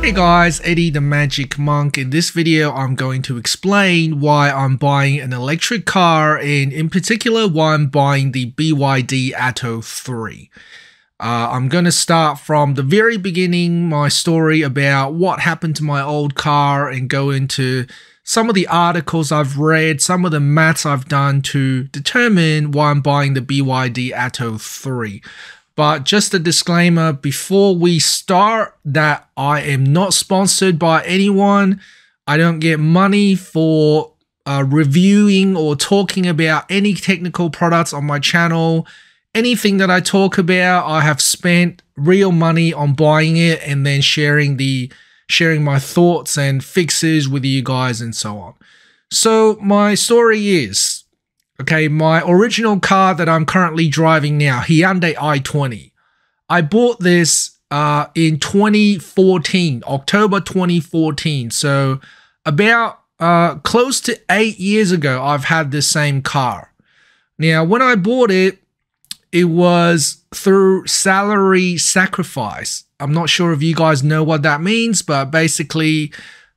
Hey guys, Eddie the Magic Monk. In this video, I'm going to explain why I'm buying an electric car and in particular why I'm buying the BYD Atto 3. Uh, I'm going to start from the very beginning, my story about what happened to my old car and go into some of the articles I've read, some of the maths I've done to determine why I'm buying the BYD Atto 3. But just a disclaimer before we start that I am not sponsored by anyone. I don't get money for uh, reviewing or talking about any technical products on my channel. Anything that I talk about, I have spent real money on buying it and then sharing the sharing my thoughts and fixes with you guys and so on. So my story is Okay, my original car that I'm currently driving now, Hyundai i20. I bought this uh, in 2014, October 2014. So about uh, close to eight years ago, I've had this same car. Now, when I bought it, it was through salary sacrifice. I'm not sure if you guys know what that means, but basically,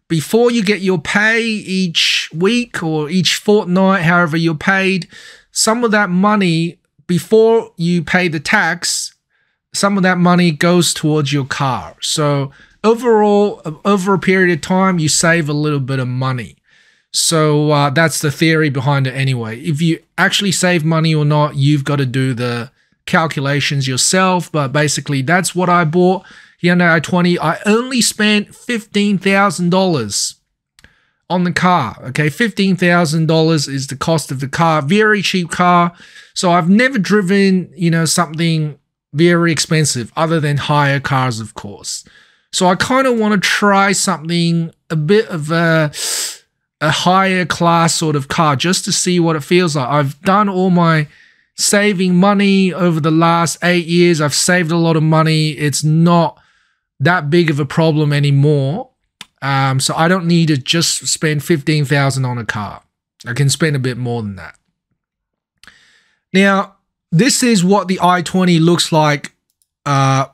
before you get your pay each week or each fortnight, however you're paid, some of that money, before you pay the tax, some of that money goes towards your car. So overall, over a period of time, you save a little bit of money. So uh, that's the theory behind it anyway. If you actually save money or not, you've got to do the calculations yourself. But basically, that's what I bought. Hyundai i20, I only spent $15,000 on the car. Okay, $15,000 is the cost of the car. Very cheap car. So I've never driven, you know, something very expensive other than hire cars, of course. So I kind of want to try something a bit of a a higher class sort of car just to see what it feels like. I've done all my saving money over the last 8 years. I've saved a lot of money. It's not that big of a problem anymore. Um, so I don't need to just spend 15,000 on a car. I can spend a bit more than that. Now, this is what the i20 looks like. Uh,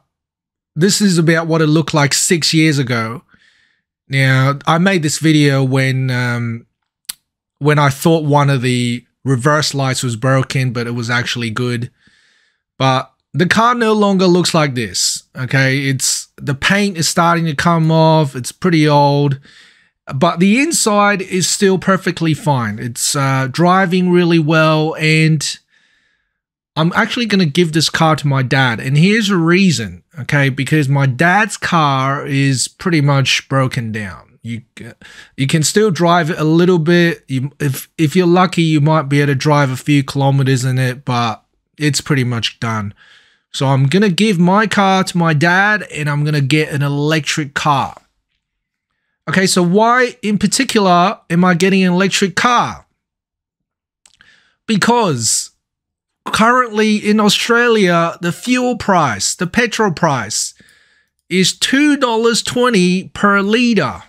this is about what it looked like six years ago. Now, I made this video when um, when I thought one of the reverse lights was broken, but it was actually good. But the car no longer looks like this. Okay, it's the paint is starting to come off. It's pretty old, but the inside is still perfectly fine. It's uh, driving really well, and I'm actually going to give this car to my dad. And here's a reason. Okay, because my dad's car is pretty much broken down. You you can still drive it a little bit. You, if if you're lucky, you might be able to drive a few kilometers in it, but it's pretty much done. So I'm going to give my car to my dad and I'm going to get an electric car. Okay, so why in particular am I getting an electric car? Because currently in Australia, the fuel price, the petrol price, is $2.20 per litre.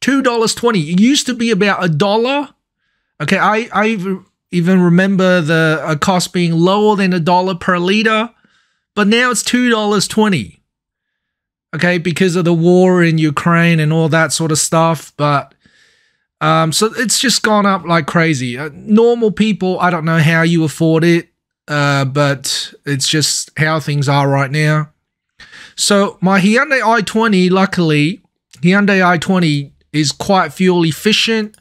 $2.20. It used to be about a dollar. Okay, I, I even remember the uh, cost being lower than a dollar per litre but now it's $2.20. Okay, because of the war in Ukraine and all that sort of stuff. But um, so it's just gone up like crazy. Uh, normal people, I don't know how you afford it, uh, but it's just how things are right now. So my Hyundai i20, luckily, Hyundai i20 is quite fuel efficient.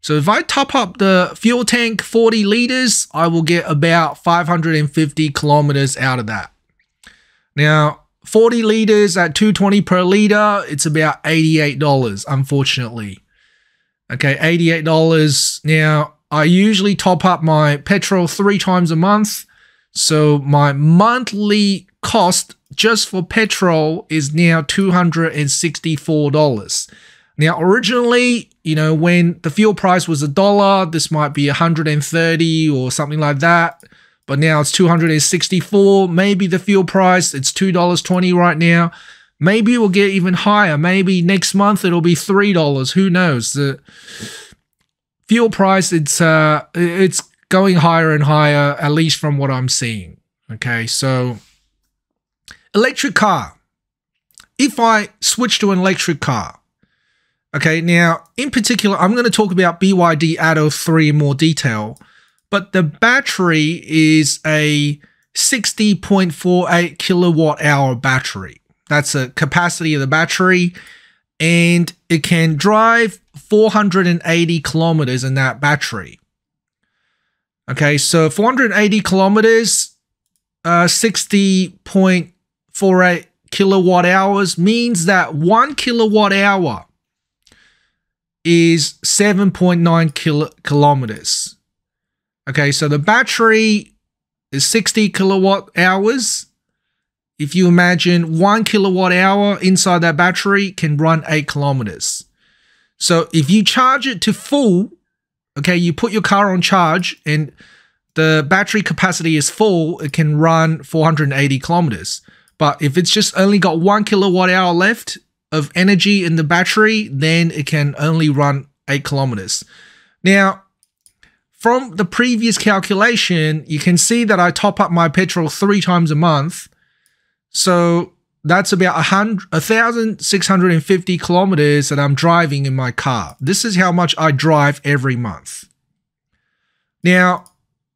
So if I top up the fuel tank 40 liters, I will get about 550 kilometers out of that. Now, 40 liters at 220 per liter, it's about $88, unfortunately. Okay, $88. Now, I usually top up my petrol three times a month. So my monthly cost just for petrol is now $264. Now, originally, you know, when the fuel price was a dollar, this might be 130 or something like that. But now it's 264 maybe the fuel price it's $2.20 right now. Maybe it will get even higher. Maybe next month it'll be $3 who knows? The fuel price it's uh it's going higher and higher, at least from what I'm seeing. Okay, so electric car. If I switch to an electric car, okay, now in particular, I'm going to talk about BYD Atto 3 in more detail, but the battery is a 60.48 kilowatt hour battery. That's a capacity of the battery, and it can drive 480 kilometers in that battery. Okay, so 480 kilometers, uh, 60.48 kilowatt hours means that one kilowatt hour is 7.9 kilo- kilometers. Okay, so the battery is 60 kilowatt hours. If you imagine one kilowatt hour inside that battery can run eight kilometers. So if you charge it to full, okay, you put your car on charge and the battery capacity is full, it can run 480 kilometers. But if it's just only got one kilowatt hour left of energy in the battery, then it can only run eight kilometers. Now, from the previous calculation, you can see that I top up my petrol three times a month. So that's about 1,650 kilometers that I'm driving in my car. This is how much I drive every month. Now,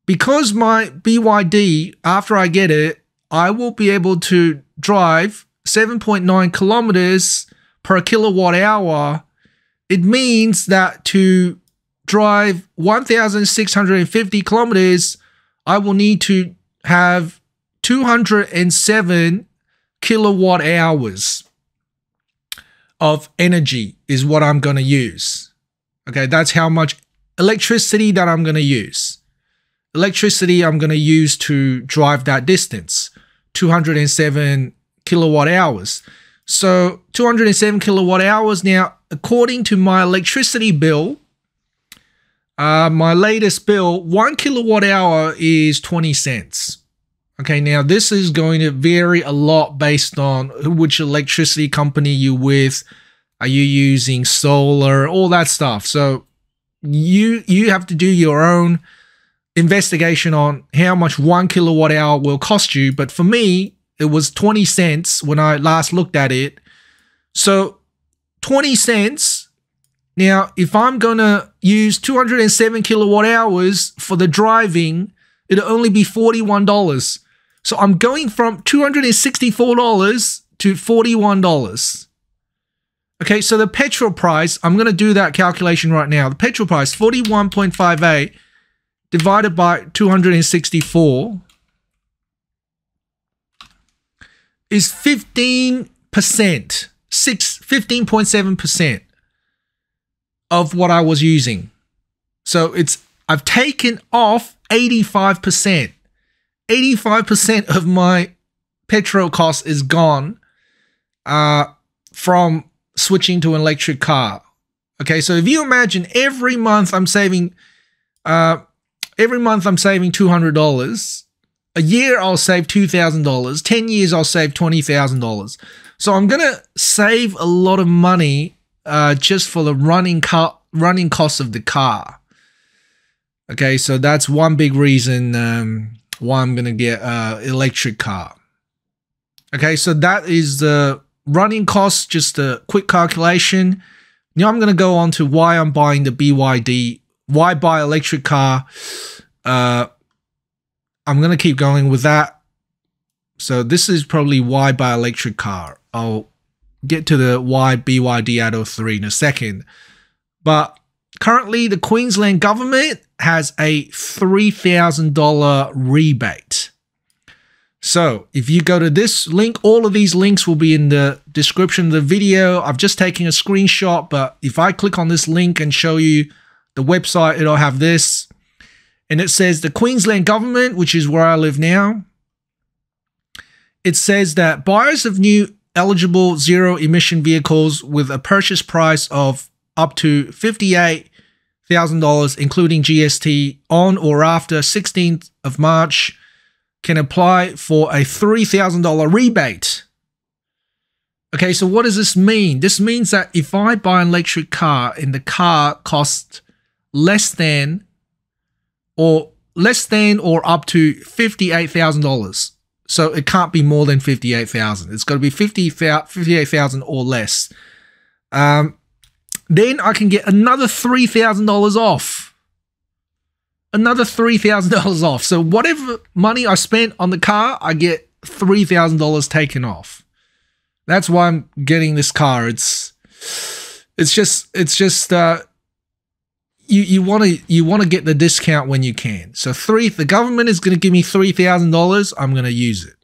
because my BYD, after I get it, I will be able to drive 7.9 kilometers per kilowatt hour. It means that to drive 1,650 kilometers, I will need to have 207 kilowatt hours of energy is what I'm going to use. Okay, that's how much electricity that I'm going to use. Electricity I'm going to use to drive that distance, 207 kilowatt hours. So 207 kilowatt hours. Now, according to my electricity bill, uh, my latest bill, one kilowatt hour is 20 cents. Okay, now this is going to vary a lot based on which electricity company you with. Are you using solar, all that stuff. So you you have to do your own investigation on how much one kilowatt hour will cost you. But for me, it was 20 cents when I last looked at it. So 20 cents now, if I'm going to use 207 kilowatt hours for the driving, it'll only be $41. So I'm going from $264 to $41. Okay, so the petrol price, I'm going to do that calculation right now. The petrol price, 41.58 divided by 264 is 15%, 6, 15.7% of what I was using. So it's I've taken off 85%. 85% of my petrol cost is gone uh, from switching to an electric car. Okay, so if you imagine every month I'm saving, uh, every month I'm saving $200. A year I'll save $2,000. 10 years I'll save $20,000. So I'm going to save a lot of money uh, just for the running car running costs of the car. Okay, so that's one big reason um, why I'm gonna get a electric car. Okay, so that is the running costs. Just a quick calculation. Now I'm gonna go on to why I'm buying the BYD. Why buy electric car? Uh, I'm gonna keep going with that. So this is probably why buy electric car. I'll get to the why BYD Atto 3 in a second. But currently, the Queensland government has a $3,000 rebate. So, if you go to this link, all of these links will be in the description of the video. I've just taken a screenshot, but if I click on this link and show you the website, it'll have this. And it says the Queensland government, which is where I live now, it says that buyers of new eligible zero emission vehicles with a purchase price of up to $58,000, including GST, on or after 16th of March can apply for a $3,000 rebate. Okay, so what does this mean? This means that if I buy an electric car and the car costs less than or less than or up to $58,000. So it can't be more than 58,000. It's got to be 50, 58,000 or less. Um, then I can get another $3,000 off. Another $3,000 off. So whatever money I spent on the car, I get $3,000 taken off. That's why I'm getting this car. It's it's just it's just uh you you want to you want to get the discount when you can. So three, the government is going to give me three thousand dollars. I'm going to use it.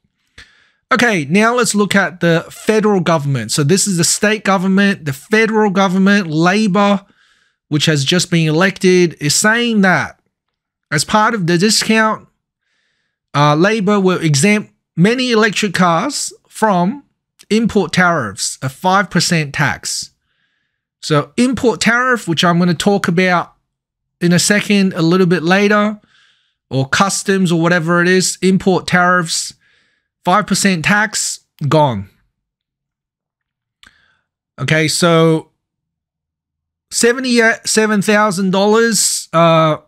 Okay, now let's look at the federal government. So this is the state government, the federal government, Labor, which has just been elected, is saying that as part of the discount, uh, Labor will exempt many electric cars from import tariffs, a 5% tax. So import tariff, which I'm going to talk about in a second, a little bit later, or customs or whatever it is, import tariffs, 5% tax, gone. Okay, so $77,000 uh,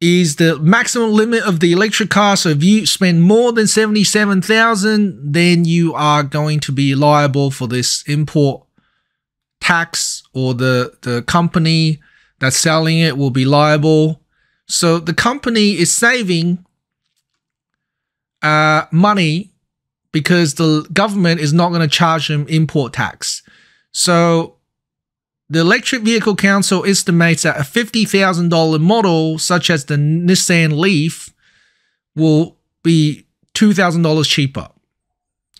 is the maximum limit of the electric car. So if you spend more than 77,000, then you are going to be liable for this import tax or the, the company that's selling it will be liable. So the company is saving uh, money because the government is not going to charge them import tax. So the Electric Vehicle Council estimates that a $50,000 model, such as the Nissan Leaf, will be $2,000 cheaper.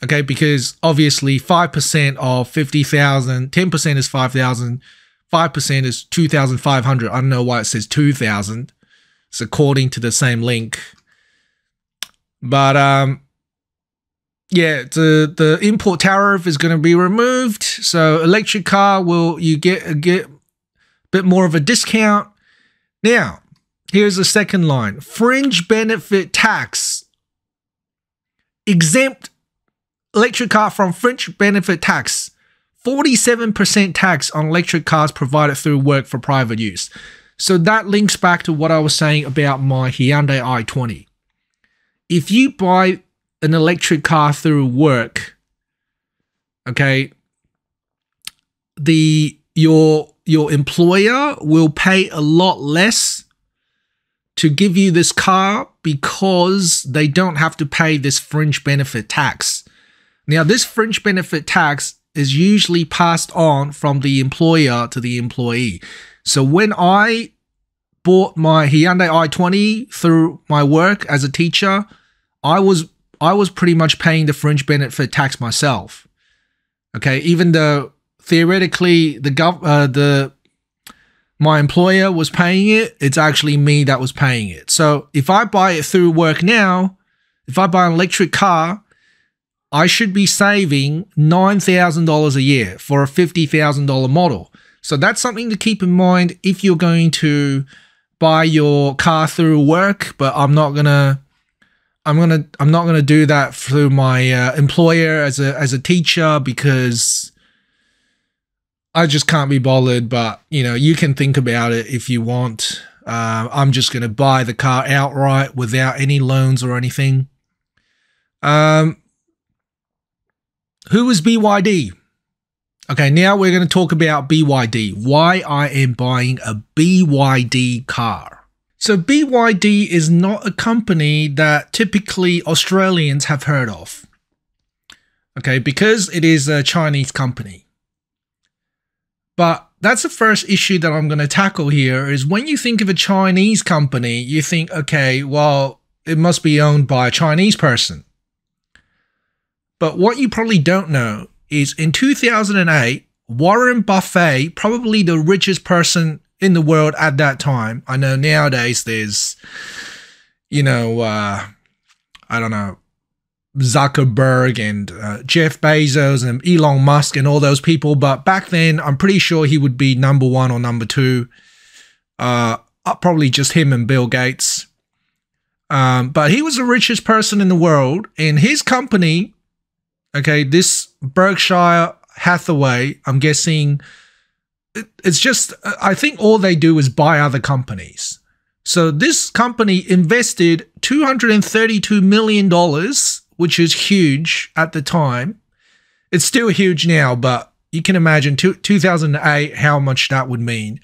Okay, because obviously 5% of 50,000, 10% is 5,000, 5% is 2,500. I don't know why it says 2,000. It's according to the same link. But um, yeah, the the import tariff is going to be removed. So electric car will you get a, get a bit more of a discount. Now, here's the second line: fringe benefit tax exempt electric car from fringe benefit tax. 47% tax on electric cars provided through work for private use. So that links back to what I was saying about my Hyundai i20. If you buy an electric car through work, okay, the your your employer will pay a lot less to give you this car because they don't have to pay this fringe benefit tax. Now, this fringe benefit tax is usually passed on from the employer to the employee. So when I bought my Hyundai i20 through my work as a teacher, I was I was pretty much paying the fringe benefit tax myself. Okay, even though theoretically the gov uh, the my employer was paying it, it's actually me that was paying it. So if I buy it through work now, if I buy an electric car, I should be saving $9,000 a year for a $50,000 model. So that's something to keep in mind if you're going to buy your car through work, but I'm not going to I'm gonna I'm not gonna do that through my uh, employer as a as a teacher because I just can't be bothered. But you know, you can think about it if you want. Uh, I'm just gonna buy the car outright without any loans or anything. Um, who is BYD? Okay, now we're going to talk about BYD. Why I am buying a BYD car. So BYD is not a company that typically Australians have heard of. Okay, because it is a Chinese company. But that's the first issue that I'm going to tackle here is when you think of a Chinese company, you think, okay, well, it must be owned by a Chinese person. But what you probably don't know is in 2008, Warren Buffett, probably the richest person in the world at that time. I know nowadays there's, you know, uh, I don't know, Zuckerberg and uh, Jeff Bezos and Elon Musk and all those people. But back then, I'm pretty sure he would be number one or number two. Uh, probably just him and Bill Gates. Um, but he was the richest person in the world, and his company, okay, this Berkshire Hathaway, I'm guessing it's just I think all they do is buy other companies. So this company invested $232 million, which is huge at the time. It's still huge now, but you can imagine two, 2008 how much that would mean.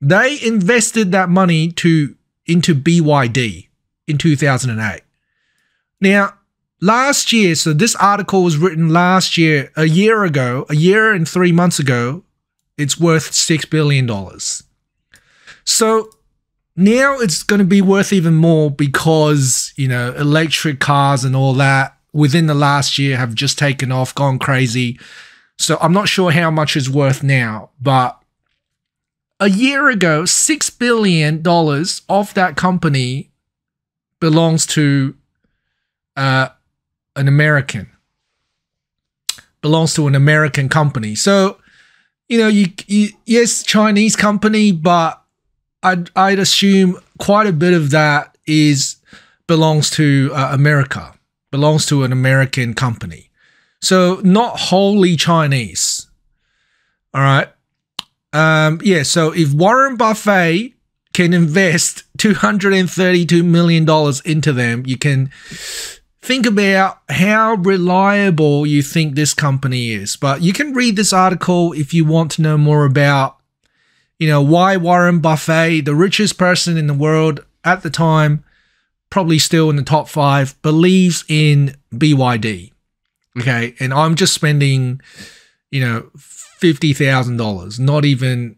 They invested that money to into BYD in 2008. Now, last year, so this article was written last year, a year ago, a year and 3 months ago, it's worth 6 billion dollars. So now it's going to be worth even more because, you know, electric cars and all that within the last year have just taken off, gone crazy. So I'm not sure how much is worth now, but a year ago, $6 billion of that company belongs to uh, an American, belongs to an American company. So, you know, you, you yes, Chinese company, but I'd, I'd assume quite a bit of that is belongs to uh, America, belongs to an American company. So not wholly Chinese. All right. Um, yeah. So if Warren Buffett can invest $232 million into them, you can think about how reliable you think this company is. But you can read this article if you want to know more about, you know, why Warren Buffett, the richest person in the world at the time, probably still in the top five, believes in BYD. Okay. And I'm just spending, you know, $50,000, not even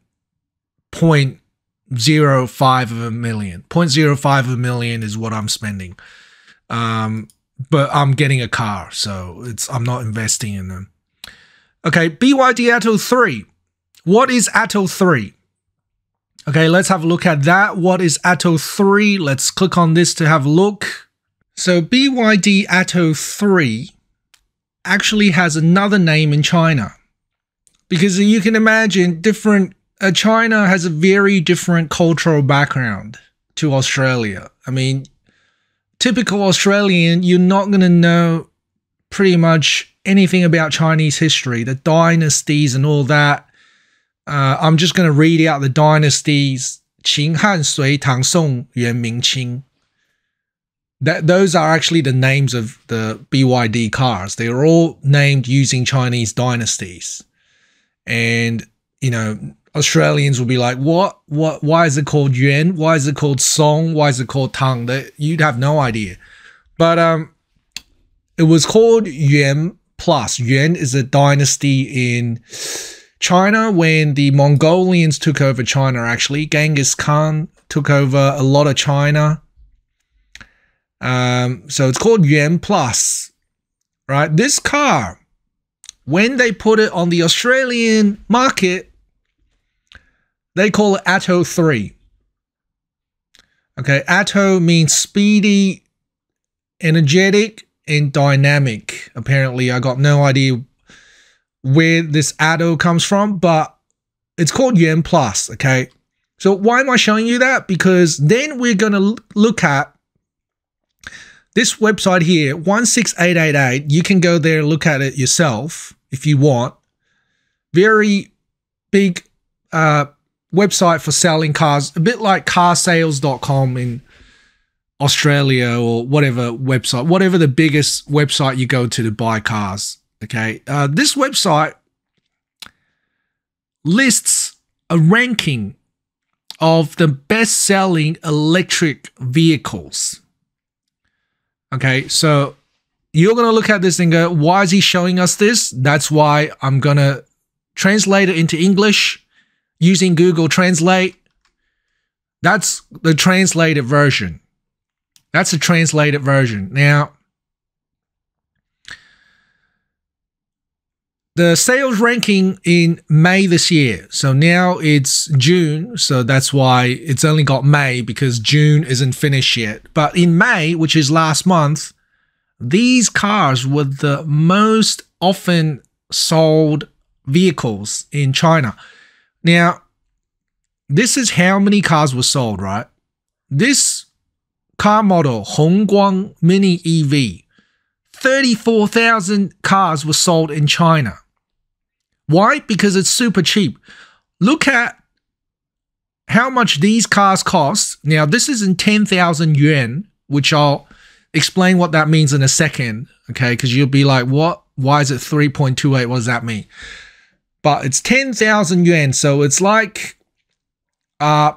0.05 of a million. 0.05 of a million is what I'm spending. Um, but I'm getting a car, so it's I'm not investing in them. Okay, BYD Atto 3. What is Atto 3? Okay, let's have a look at that. What is Atto 3? Let's click on this to have a look. So BYD Atto 3 actually has another name in China. Because you can imagine different uh, China has a very different cultural background to Australia. I mean, typical Australian, you're not going to know pretty much anything about Chinese history, the dynasties and all that. Uh, I'm just going to read out the dynasties Qin, Han, Sui, Tang, Song, Yuan, Ming, Qing. That, those are actually the names of the BYD cars. They are all named using Chinese dynasties. And, you know, Australians will be like, what? What? Why is it called Yuan? Why is it called Song? Why is it called Tang? That you'd have no idea. But um, it was called Yuan Plus. Yuan is a dynasty in China when the Mongolians took over China. Actually, Genghis Khan took over a lot of China. Um, so it's called Yuan Plus, right? This car, when they put it on the Australian market, they call it Atto 3. Okay, Atto means speedy, energetic, and dynamic. Apparently, I got no idea where this Atto comes from, but it's called Yuan Plus. Okay, so why am I showing you that? Because then we're going to look at this website here, 16888. You can go there and look at it yourself if you want. Very big uh, website for selling cars, a bit like carsales.com in Australia or whatever website, whatever the biggest website you go to to buy cars. Okay. Uh, this website lists a ranking of the best selling electric vehicles. Okay. So you're going to look at this and go, why is he showing us this? That's why I'm going to translate it into English using Google Translate. That's the translated version. That's the translated version. Now, the sales ranking in May this year. So now it's June. So that's why it's only got May because June isn't finished yet. But in May, which is last month, these cars were the most often sold vehicles in China. Now, this is how many cars were sold, right? This car model, Hongguang Mini EV, 34,000 cars were sold in China. Why? Because it's super cheap. Look at how much these cars cost. Now, this is in 10,000 yuan, which I'll explain what that means in a second, okay? Because you'll be like, what? Why is it 3.28? What does that mean? But it's 10,000 yuan, so it's like uh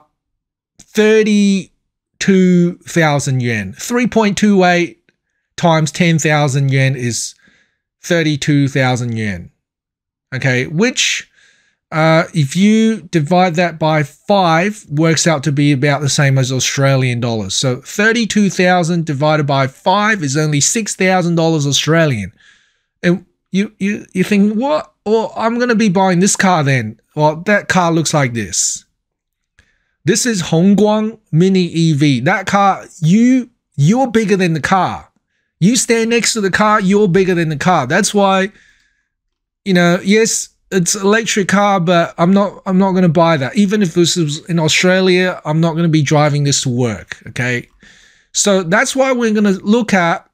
32,000 yuan. 3.28 times 10,000 yuan is 32,000 yuan. Okay, which uh, if you divide that by five, works out to be about the same as Australian dollars. So 32,000 divided by five is only $6,000 Australian. And you, you, you think, what? Well, I'm going to be buying this car then. Well, that car looks like this. This is Hongguang Mini EV. That car, you, you're bigger than the car. You stand next to the car, you're bigger than the car. That's why, you know, yes, it's electric car, but I'm not I'm not gonna buy that. Even if this was in Australia, I'm not gonna be driving this to work. Okay. So that's why we're gonna look at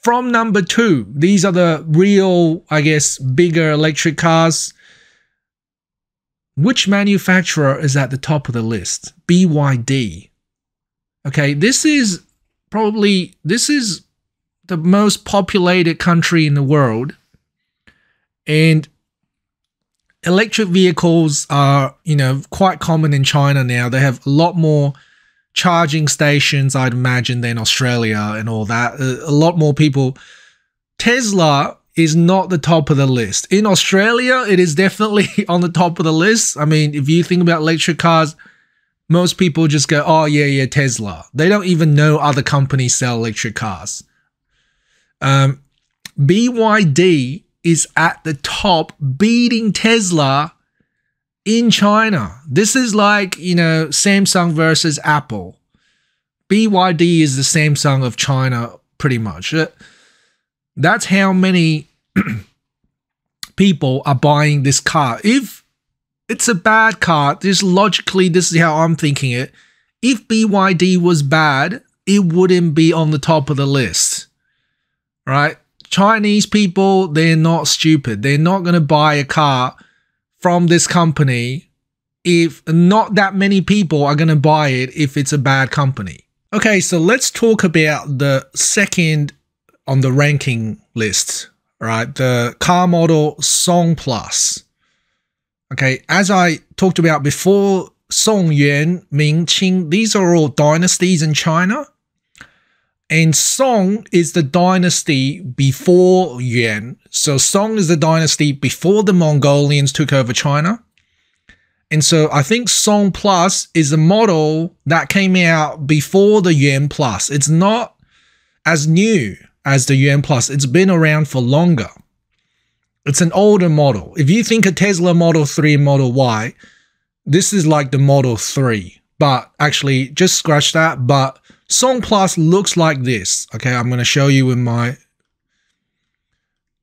from number two. These are the real, I guess, bigger electric cars. Which manufacturer is at the top of the list? BYD. Okay, this is probably this is the most populated country in the world. And electric vehicles are, you know, quite common in China now. They have a lot more charging stations, I'd imagine, than Australia and all that. A lot more people. Tesla is not the top of the list. In Australia, it is definitely on the top of the list. I mean, if you think about electric cars, most people just go, oh, yeah, yeah, Tesla. They don't even know other companies sell electric cars. Um, BYD is at the top, beating Tesla in China. This is like, you know, Samsung versus Apple. BYD is the Samsung of China, pretty much. Uh, that's how many people are buying this car. If it's a bad car, this logically, this is how I'm thinking it. If BYD was bad, it wouldn't be on the top of the list, right? Chinese people, they're not stupid. They're not going to buy a car from this company if not that many people are going to buy it if it's a bad company. Okay, so let's talk about the second on the ranking list, right? The car model Song Plus. Okay, as I talked about before, Song Yuan, Ming, Qing, these are all dynasties in China. And Song is the dynasty before Yuan. So Song is the dynasty before the Mongolians took over China. And so I think Song Plus is a model that came out before the Yuan Plus. It's not as new as the Yuan Plus. It's been around for longer. It's an older model. If you think a Tesla Model 3 Model Y, this is like the Model 3. But actually, just scratch that. But Song Plus looks like this. Okay, I'm going to show you in my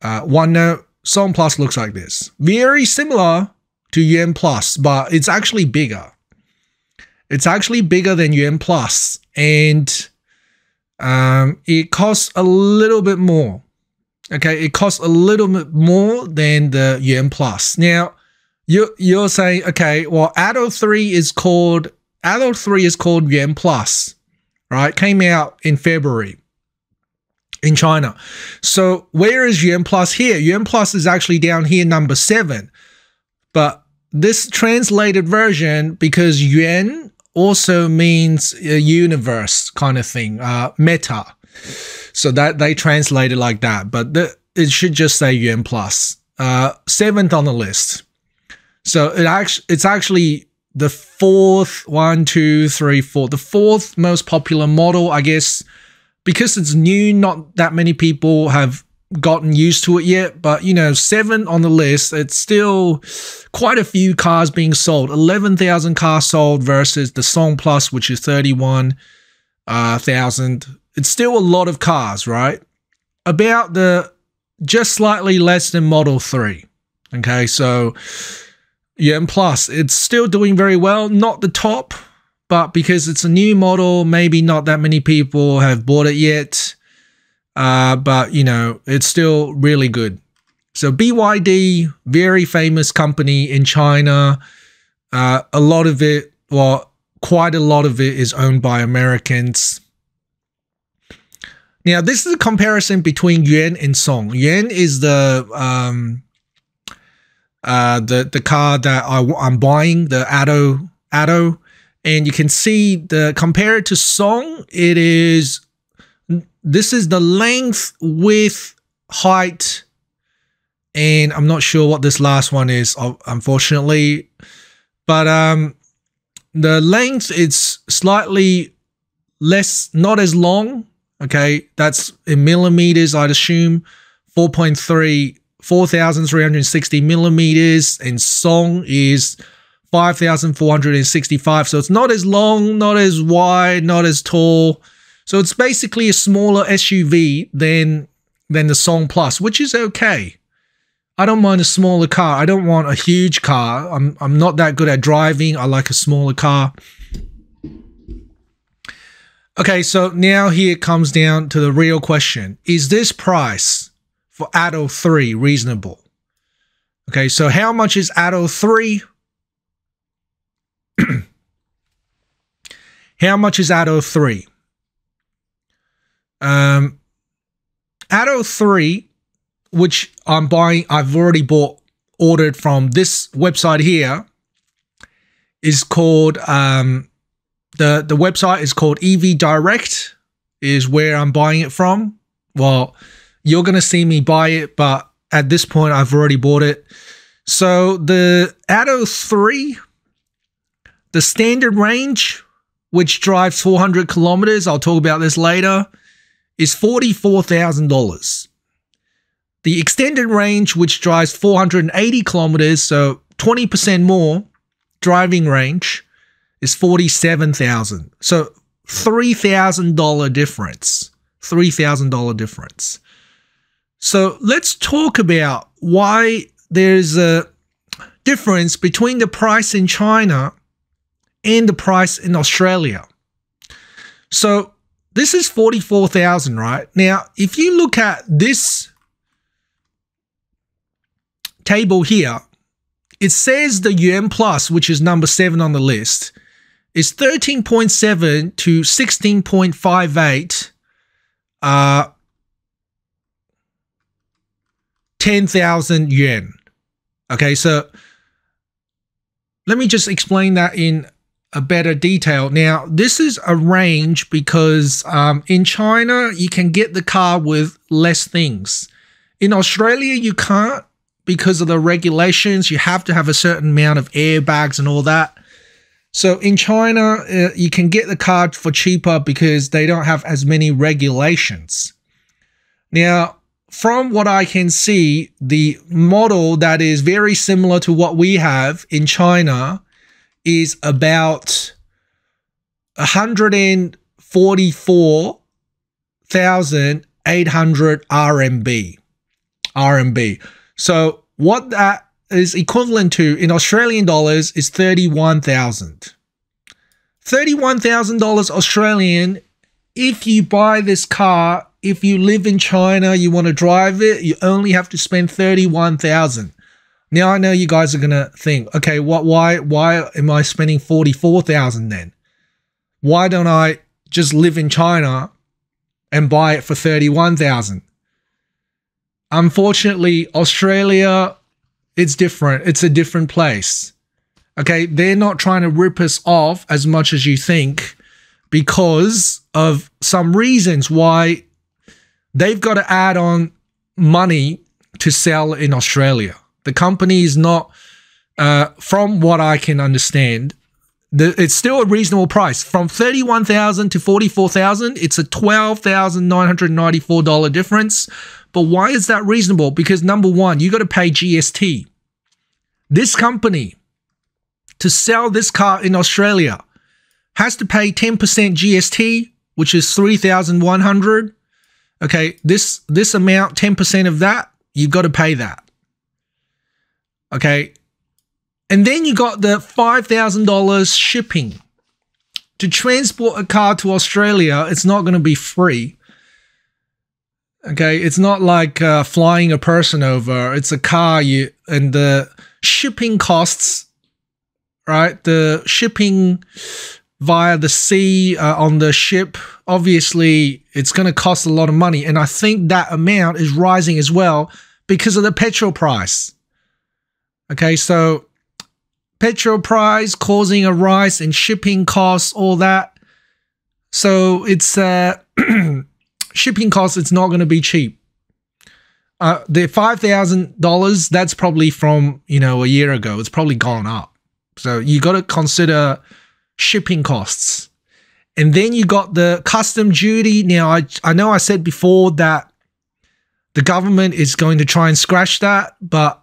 uh, OneNote. Song Plus looks like this. Very similar to Yuan Plus, but it's actually bigger. It's actually bigger than Yuan Plus, and um, it costs a little bit more. Okay, it costs a little bit more than the Yuan Plus. Now, you're you're saying, okay, well, Atto 3 is called Atto 3 is called Yuan Plus right? Came out in February in China. So where is Yuan Plus here? Yuan Plus is actually down here, number seven. But this translated version, because Yuan also means universe kind of thing, uh, meta. So that they translate it like that. But the, it should just say Yuan Plus. Uh, seventh on the list. So it actually it's actually the fourth one, two, three, four, the fourth most popular model, I guess, because it's new, not that many people have gotten used to it yet. But you know, seven on the list, it's still quite a few cars being sold. Eleven thousand cars sold versus the Song Plus, which is 31,000. uh. It's still a lot of cars, right? About the just slightly less than Model Three. Okay, so Yuan Plus, it's still doing very well. Not the top, but because it's a new model, maybe not that many people have bought it yet. Uh, but you know, it's still really good. So BYD, very famous company in China. Uh, a lot of it well, quite a lot of it is owned by Americans. Now, this is a comparison between yuan and song. Yuan is the um, uh, the the car that I, am buying, the Atto Atto, and you can see the compared to Song, it is this is the length, width, height, and I'm not sure what this last one is, unfortunately, but um, the length is slightly less, not as long. Okay, that's in millimeters, I'd assume. 4.3 4,360 millimeters, and Song is 5,465. So it's not as long, not as wide, not as tall. So it's basically a smaller SUV than than the Song Plus, which is okay. I don't mind a smaller car. I don't want a huge car. I'm I'm not that good at driving. I like a smaller car. Okay, so now here comes down to the real question. Is this price for Atto 3 reasonable? Okay, so how much is Atto 3? how much is Atto 3? Um, Atto 3, which I'm buying, I've already bought, ordered from this website here, is called, um, the, the website is called EV Direct, is where I'm buying it from. Well, you're going to see me buy it, but at this point, I've already bought it. So the Atto 3, the standard range, which drives 400 kilometers, I'll talk about this later, is $44,000. The extended range, which drives 480 kilometers, so 20% more driving range, is 47,000. So $3,000 difference. $3,000 difference. So let's talk about why there's a difference between the price in China and the price in Australia. So this is 44,000, right? Now, if you look at this table here, it says the Yuan Plus, which is number 7 on the list, is 13.7 to 16.58 uh 10,000 yuan. Okay, so let me just explain that in a better detail. Now, this is a range because um, in China, you can get the car with less things. In Australia, you can't because of the regulations. You have to have a certain amount of airbags and all that. So in China, uh, you can get the car for cheaper because they don't have as many regulations. Now, from what I can see, the model that is very similar to what we have in China is about 144,800 RMB. RMB. So what that is equivalent to in Australian dollars is 31,000. $31,000 Australian if you buy this car if you live in China, you want to drive it, you only have to spend 31,000. Now I know you guys are going to think, okay, what why why am I spending 44,000 then? Why don't I just live in China and buy it for 31,000? Unfortunately, Australia it's different. It's a different place. Okay, they're not trying to rip us off as much as you think because of some reasons why they've got to add on money to sell in Australia. The company is not, uh, from what I can understand, the, it's still a reasonable price. From thirty-one thousand to forty-four thousand, it's a twelve thousand nine hundred ninety-four dollar difference. But why is that reasonable? Because number one, you got to pay GST. This company to sell this car in Australia has to pay ten percent GST, which is three thousand one hundred Okay, this this amount, 10% of that, you've got to pay that. Okay. And then you got the $5,000 shipping. To transport a car to Australia, it's not going to be free. Okay, it's not like uh, flying a person over. It's a car you and the shipping costs right? The shipping via the sea uh, on the ship, obviously, it's going to cost a lot of money. And I think that amount is rising as well because of the petrol price. Okay, so petrol price causing a rise in shipping costs, all that. So it's uh, shipping costs. It's not going to be cheap. Uh, the five thousand dollars. That's probably from you know a year ago. It's probably gone up. So you got to consider shipping costs. And then you got the custom duty. Now, I, I know I said before that the government is going to try and scratch that, but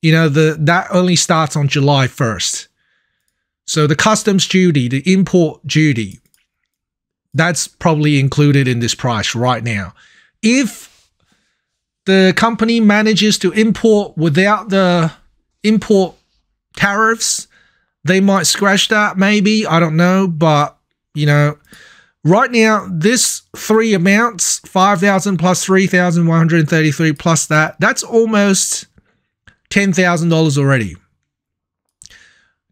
you know, the that only starts on July 1st. So the customs duty, the import duty, that's probably included in this price right now. If the company manages to import without the import tariffs, they might scratch that maybe. I don't know. But, you know, right now, this three amounts 5,000 plus 3,133 plus that, that's almost $10,000 already.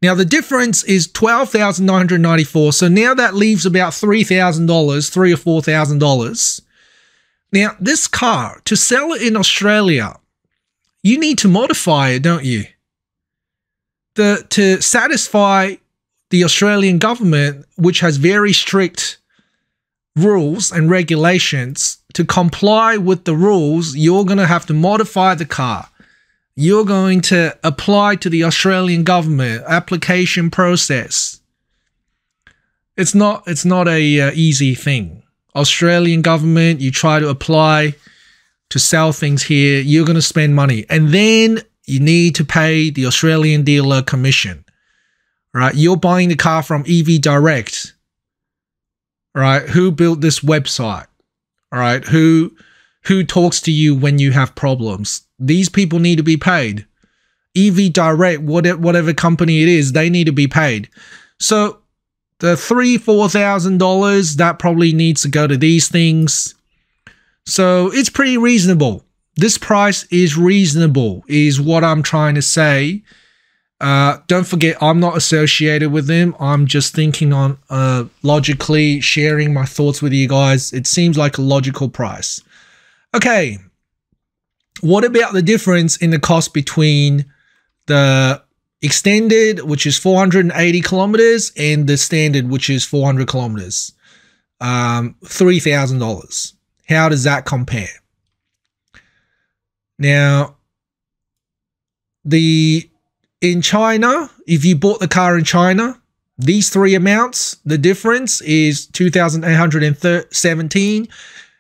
Now the difference is twelve thousand nine hundred ninety-four. So now that leaves about three thousand dollars, three or four thousand dollars. Now this car to sell it in Australia, you need to modify it, don't you? The to satisfy the Australian government, which has very strict rules and regulations, to comply with the rules, you're going to have to modify the car. You're going to apply to the Australian government application process. It's not it's not a uh, easy thing. Australian government, you try to apply to sell things here, you're going to spend money. And then you need to pay the Australian dealer commission. Right? You're buying the car from EV Direct. Right? Who built this website? right? Who who talks to you when you have problems? These people need to be paid. EV Direct, whatever company it is, they need to be paid. So the three, four thousand dollars that probably needs to go to these things. So it's pretty reasonable this price is reasonable, is what I'm trying to say. Uh, don't forget, I'm not associated with them. I'm just thinking on uh, logically sharing my thoughts with you guys. It seems like a logical price. Okay, what about the difference in the cost between the extended, which is 480 kilometers, and the standard, which is 400 kilometers? Um, $3,000. How does that compare? Now, the in China, if you bought the car in China, these three amounts, the difference is 2,817.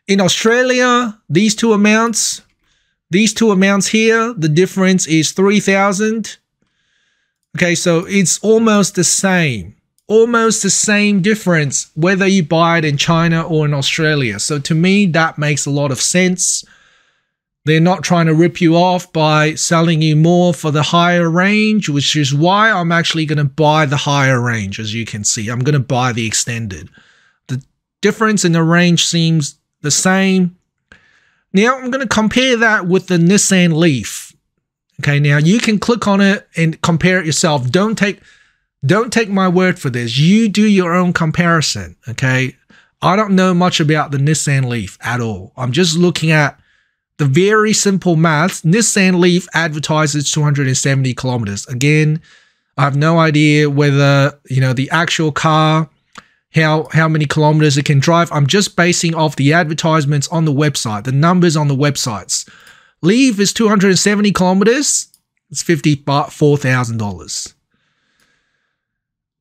In Australia, these two amounts, these two amounts here, the difference is 3,000. Okay, so it's almost the same. Almost the same difference whether you buy it in China or in Australia. So to me, that makes a lot of sense. They're not trying to rip you off by selling you more for the higher range, which is why I'm actually going to buy the higher range, as you can see. I'm going to buy the extended. The difference in the range seems the same. Now I'm going to compare that with the Nissan Leaf. Okay, now you can click on it and compare it yourself. Don't take don't take my word for this. You do your own comparison, okay? I don't know much about the Nissan Leaf at all. I'm just looking at the very simple maths, Nissan Leaf advertises 270 kilometers. Again, I have no idea whether, you know, the actual car, how, how many kilometers it can drive. I'm just basing off the advertisements on the website, the numbers on the websites. Leaf is 270 kilometers. It's $54,000.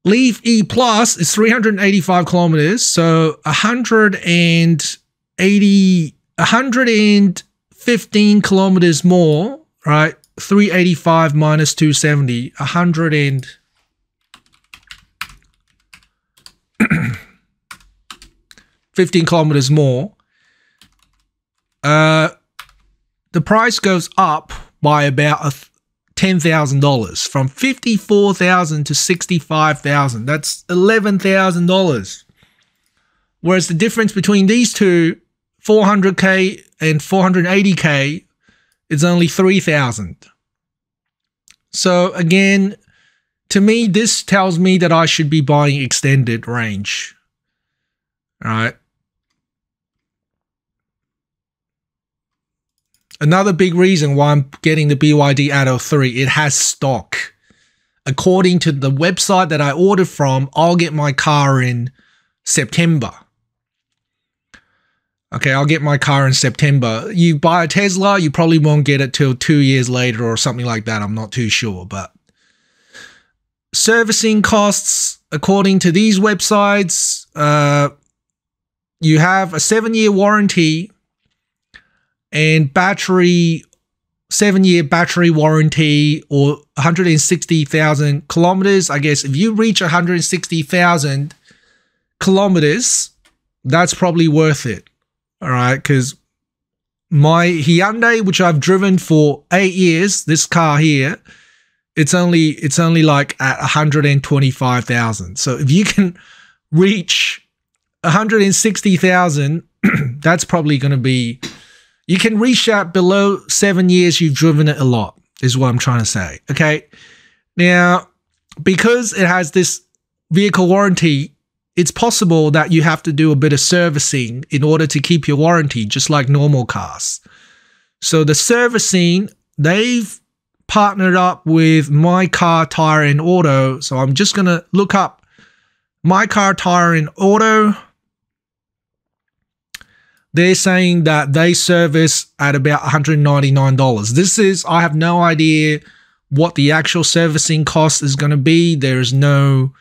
Leaf E Plus is 385 kilometers. So 180, 100 and 15 kilometers more, right? 385 minus 270, 100 and Fifteen kilometers more. Uh, the price goes up by about a ten thousand dollars from fifty four thousand to sixty five thousand. That's eleven thousand dollars. Whereas the difference between these two 400k and 480k is only 3000 so again to me, this tells me that I should be buying extended range. All right. Another big reason why I'm getting the BYD Atto 3, it has stock. According to the website that I ordered from, I'll get my car in September. Okay, I'll get my car in September. You buy a Tesla, you probably won't get it till two years later or something like that. I'm not too sure, but servicing costs, according to these websites, uh, you have a seven year warranty and battery seven year battery warranty or 160,000 kilometers. I guess if you reach 160,000 kilometers, that's probably worth it. All right. Because my Hyundai, which I've driven for eight years, this car here, it's only it's only like at 125,000. So if you can reach 160,000, that's probably going to be you can reach out below seven years, you've driven it a lot, is what I'm trying to say. Okay. Now, because it has this vehicle warranty, it's possible that you have to do a bit of servicing in order to keep your warranty, just like normal cars. So the servicing, they've partnered up with My Car Tyre and Auto. So I'm just going to look up My Car Tyre and Auto they're saying that they service at about $199. This is, I have no idea what the actual servicing cost is going to be. There is no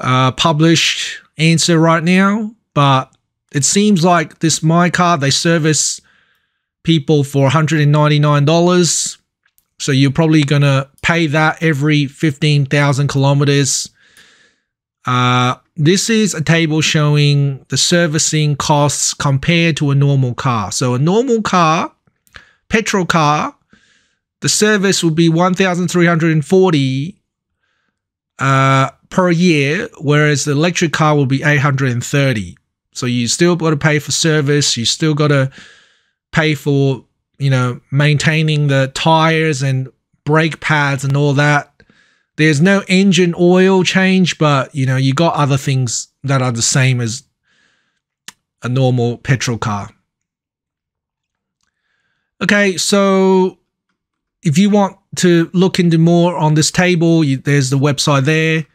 uh, published answer right now, but it seems like this My Car, they service people for $199. So you're probably going to pay that every 15,000 kilometers. Uh, this is a table showing the servicing costs compared to a normal car. So a normal car, petrol car, the service would be 1,340 uh, per year, whereas the electric car will be 830. So you still got to pay for service. You still got to pay for, you know, maintaining the tires and brake pads and all that. There's no engine oil change, but you know, you got other things that are the same as a normal petrol car. Okay, so if you want to look into more on this table, you, there's the website there.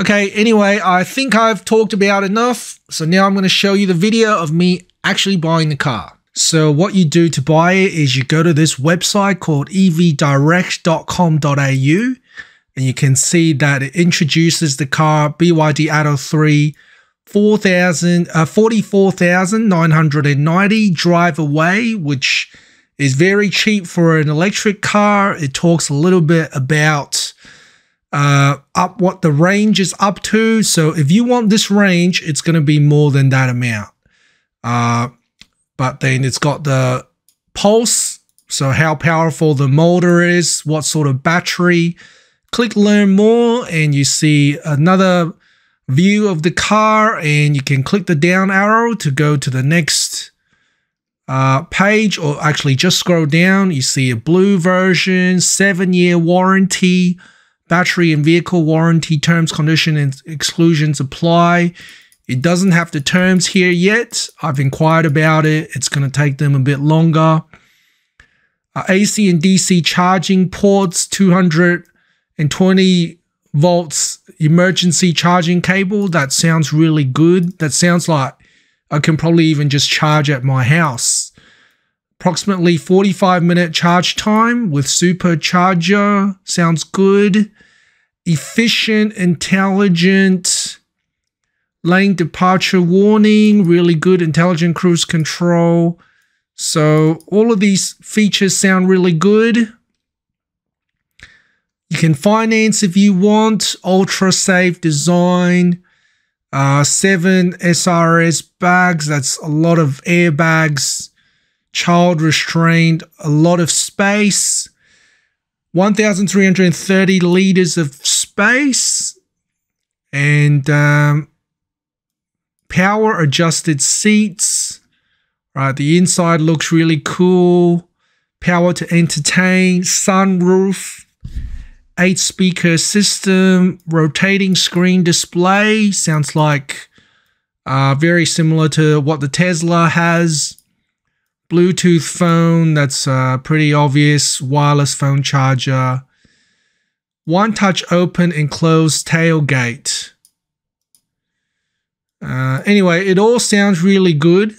Okay, anyway, I think I've talked about enough. So now I'm going to show you the video of me actually buying the car. So what you do to buy it is you go to this website called evdirect.com.au and you can see that it introduces the car BYD Atto 3 4,000 uh, 44,990 drive away which is very cheap for an electric car it talks a little bit about uh, up what the range is up to. So if you want this range it's going to be more than that amount. Uh, but then it's got the pulse so how powerful the motor is what sort of battery. Click learn more and you see another view of the car and you can click the down arrow to go to the next uh, page or actually just scroll down. You see a blue version seven year warranty battery and vehicle warranty terms condition and exclusions apply it doesn't have the terms here yet i've inquired about it it's going to take them a bit longer uh, ac and dc charging ports 220 volts emergency charging cable. That sounds really good. That sounds like I can probably even just charge at my house. Approximately 45 minute charge time with supercharger. Sounds good. Efficient, intelligent, lane departure warning, really good intelligent cruise control. So all of these features sound really good. You can finance if you want, ultra safe design, uh, seven SRS bags, that's a lot of airbags, child restrained, a lot of space, 1,330 liters of space, and um, power adjusted seats. Right, the inside looks really cool. Power to entertain, sunroof eight speaker system, rotating screen display. Sounds like uh, very similar to what the Tesla has. Bluetooth phone, that's uh, pretty obvious. Wireless phone charger. One touch open and close tailgate. Uh, anyway, it all sounds really good.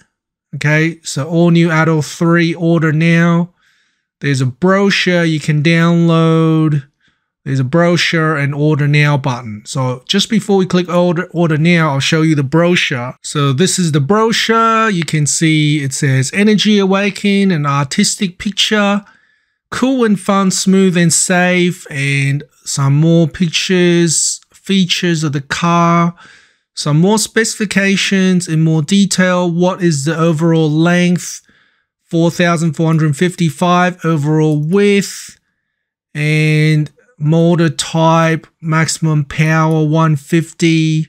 Okay, so all new Atto 3 order now. There's a brochure you can download. There's a brochure and order now button. So just before we click order, order now, I'll show you the brochure. So this is the brochure. You can see it says Energy awakening, an artistic picture, cool and fun, smooth and safe, and some more pictures, features of the car, some more specifications in more detail. What is the overall length? 4,455 overall width and motor type, maximum power 150,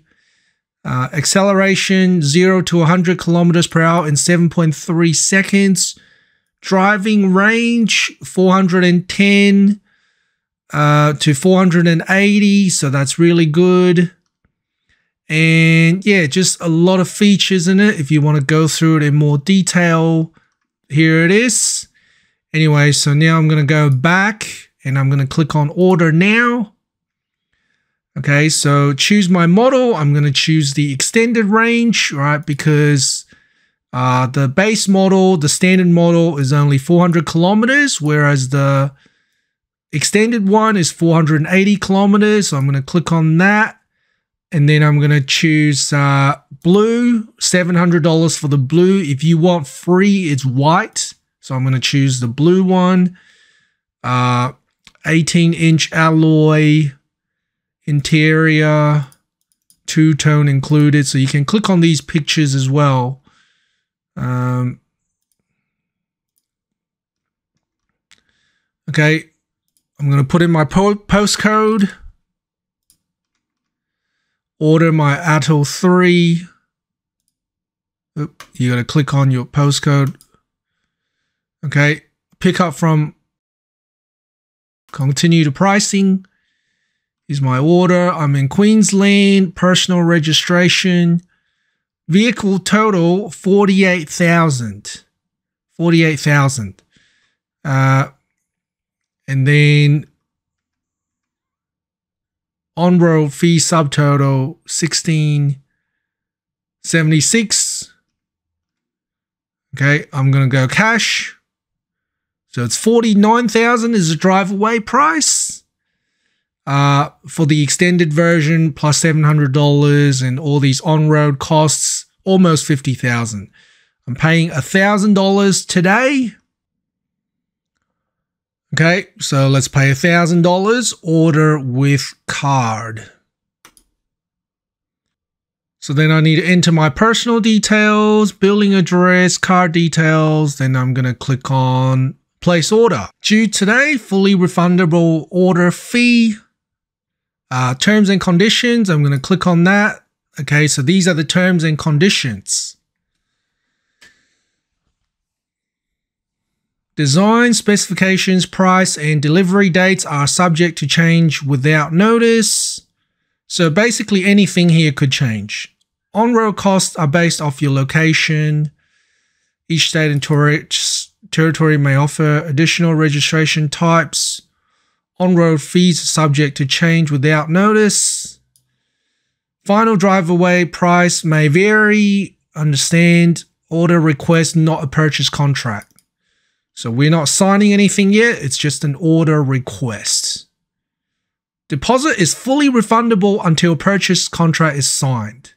uh, acceleration 0 to 100 kilometers per hour in 7.3 seconds, driving range 410 uh, to 480, so that's really good. And yeah, just a lot of features in it. If you want to go through it in more detail, here it is. Anyway, so now I'm going to go back and I'm going to click on order now. Okay, so choose my model. I'm going to choose the extended range, right? Because uh, the base model, the standard model is only 400 kilometers, whereas the extended one is 480 kilometers. So I'm going to click on that. And then I'm going to choose uh, blue, $700 for the blue. If you want free, it's white. So I'm going to choose the blue one. Uh, 18 inch alloy interior two tone included. So you can click on these pictures as well. Um, okay I'm gonna put in my po postcode. Order my Atto 3 Oop, you gotta click on your postcode. Okay pick up from Continue to pricing. Is my order. I'm in Queensland. Personal registration. Vehicle total 48,000. 48,000. Uh, and then on road fee subtotal 1676. Okay, I'm going to go cash. So it's 49,000 is the drive away price. Uh, for the extended version plus $700 and all these on-road costs, almost 50,000. I'm paying $1,000 today. Okay, so let's pay $1,000, order with card. So then I need to enter my personal details, billing address, card details. Then I'm going to click on place order. Due today, fully refundable order fee. Uh, terms and conditions, I'm going to click on that. Okay, so these are the terms and conditions. Design, specifications, price, and delivery dates are subject to change without notice. So basically anything here could change. On-road costs are based off your location. Each state and tourist territory may offer additional registration types. On-road fees subject to change without notice. Final drive away price may vary. Understand order request, not a purchase contract. So we're not signing anything yet. It's just an order request. Deposit is fully refundable until purchase contract is signed.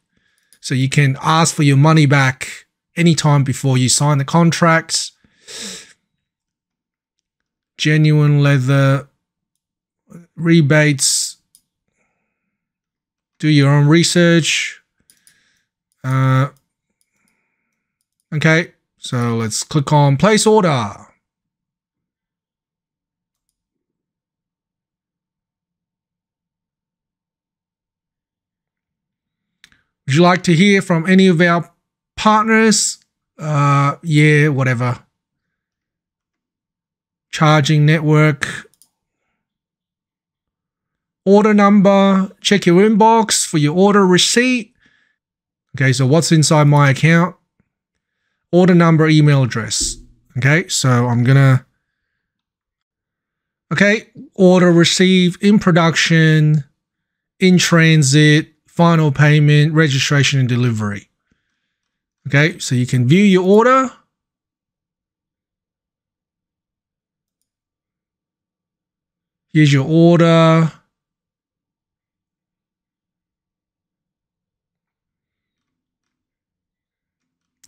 So you can ask for your money back anytime before you sign the contract genuine leather rebates. Do your own research. Uh, okay so let's click on place order. Would you like to hear from any of our partners? Uh, yeah, whatever charging network. order number, check your inbox for your order receipt. Okay, so what's inside my account? Order number, email address. Okay, so I'm gonna. Okay, order receive in production, in transit, final payment, registration, and delivery. Okay, so you can view your order. Here's your order.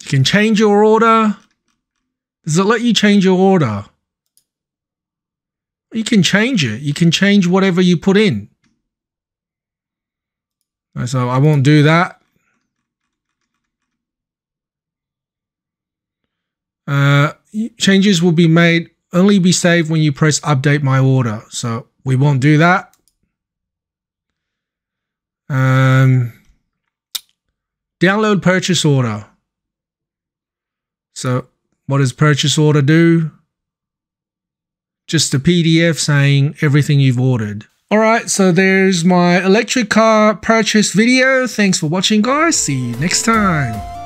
You can change your order. Does it let you change your order? You can change it. You can change whatever you put in. So I won't do that. Uh, changes will be made only be saved when you press update my order. So we won't do that. Um, download purchase order. So what does purchase order do? Just a PDF saying everything you've ordered. Alright, so there's my electric car purchase video. Thanks for watching guys. See you next time.